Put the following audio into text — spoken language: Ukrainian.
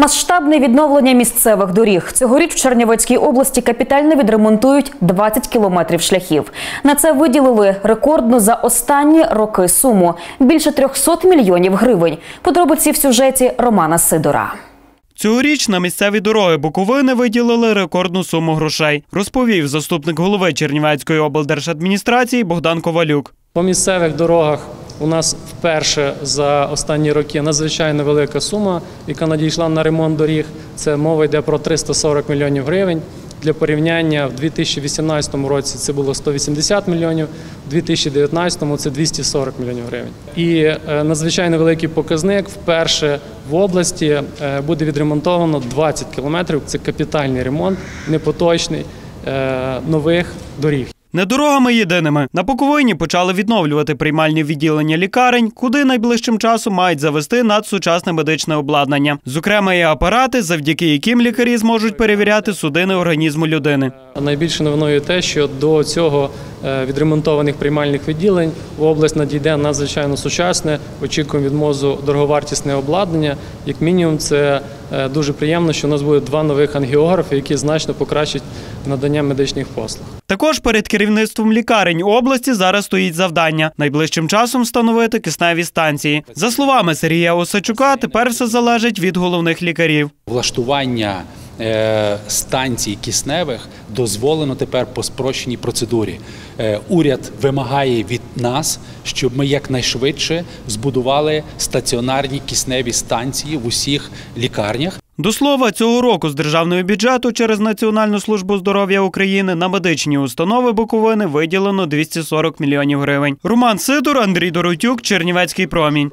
Масштабне відновлення місцевих доріг. Цьогоріч в Чернівецькій області капітально відремонтують 20 кілометрів шляхів. На це виділили рекордну за останні роки суму – більше 300 мільйонів гривень. Подробиці в сюжеті Романа Сидора. Цьогоріч на місцеві дороги Буковини виділили рекордну суму грошей, розповів заступник голови Чернівецької облдержадміністрації Богдан Ковалюк. По місцевих дорогах у нас вперше за останні роки надзвичайно велика сума, яка надійшла на ремонт доріг. Це мова йде про 340 мільйонів гривень. Для порівняння в 2018 році це було 180 мільйонів, в 2019 це 240 мільйонів гривень. І е, надзвичайно великий показник вперше в області е, буде відремонтовано 20 кілометрів. Це капітальний ремонт, непоточний е, нових доріг. Не дорогами єдиними. На Буковині почали відновлювати приймальні відділення лікарень, куди найближчим часом мають завести надсучасне медичне обладнання. Зокрема, і апарати, завдяки яким лікарі зможуть перевіряти судини організму людини. Найбільше новиною те, що до цього е, відремонтованих приймальних відділень в область надійде надзвичайно сучасне, очікуємо від мозу дороговартісне обладнання. Як мінімум, це дуже приємно, що у нас буде два нових ангіографи, які значно покращать надання медичних послуг. Також перед керівництвом лікарень області зараз стоїть завдання найближчим часом встановити кисневі станції. За словами Сергія Осачука, тепер все залежить від головних лікарів. Влаштування е, станцій кисневих дозволено тепер по спрощеній процедурі. Е, Уряд вимагає від нас, щоб ми якнайшвидше збудували стаціонарні кисневі станції в усіх лікарнях. До слова, цього року з державного бюджету через Національну службу здоров'я України на медичні установи Буковини виділено 240 мільйонів гривень. Роман Сидор, Андрій Доротюк, Чернівецький промінь.